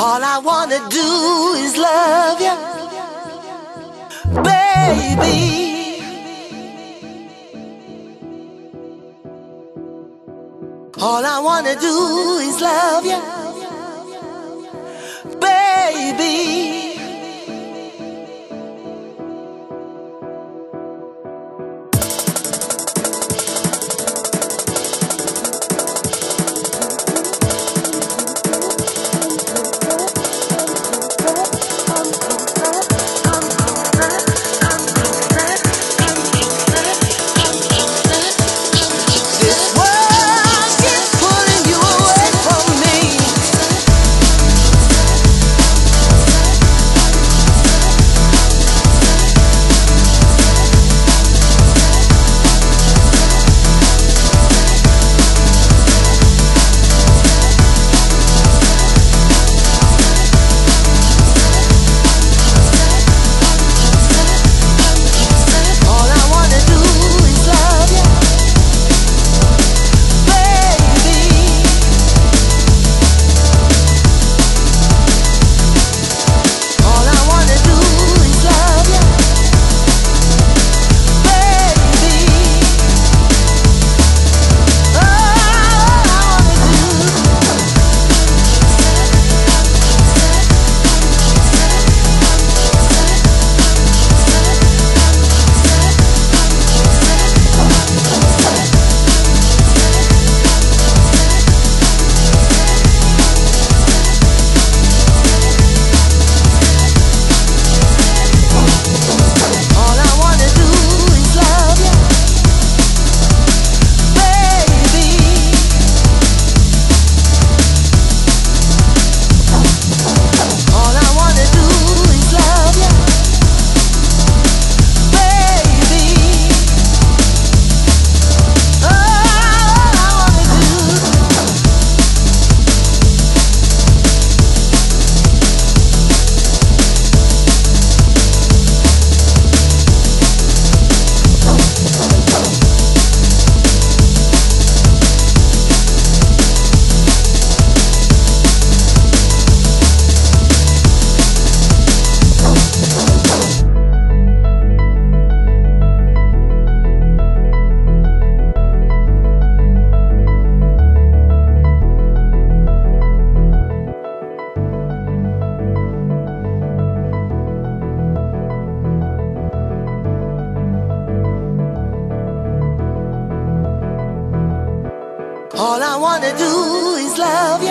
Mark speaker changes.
Speaker 1: All I wanna do is love ya, baby. All I wanna do is love you, baby. I wanna do is love you.